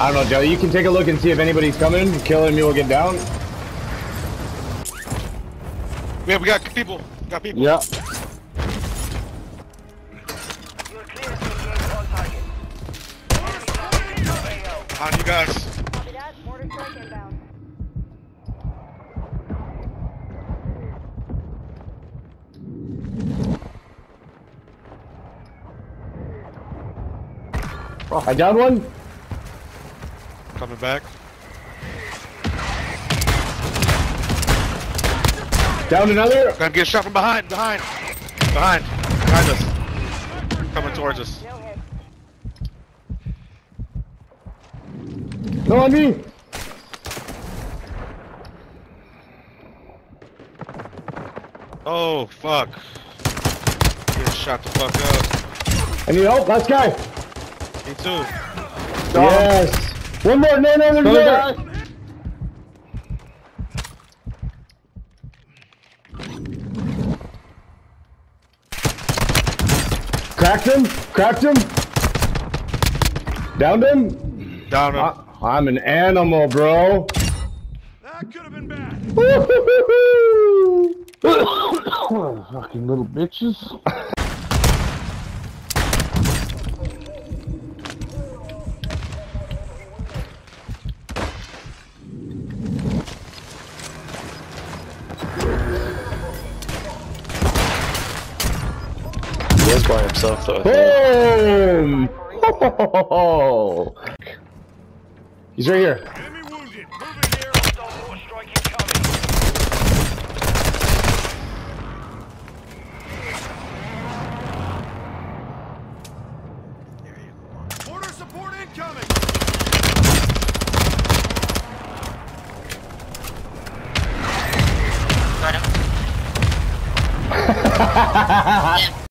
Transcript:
I don't know, Joe. You can take a look and see if anybody's coming. Killing me will get down. Yeah, we got people. Got people. Yeah. You're clear to engage on target. AO. On you guys. Copy that. Mortar strike inbound. I down one. Coming back. Down another. Gonna get shot from behind. Behind. Behind. Behind us. Coming towards us. No on me. Oh fuck. Get shot the fuck up. I need help. Last guy. Me too. Yes. One more. No, no, there's Another more. guy. Cracked him. Cracked him. Downed him. Down him. I, I'm an animal, bro. That could have been bad. Fucking little bitches. He is by himself though. Boom. Oh. He's right here. Enemy wounded.